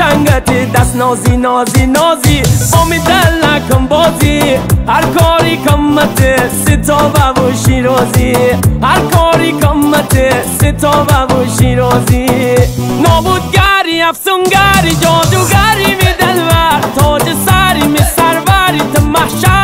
شنگتی دست نازی نازی نازی. با می دلکم بازی. هر کاری کمت ستا و شیرازی. هر کاری کمت ستا و شیرازی. نابودگری افسونگری جادوگری می دلور تاج سری می سروری تو محشر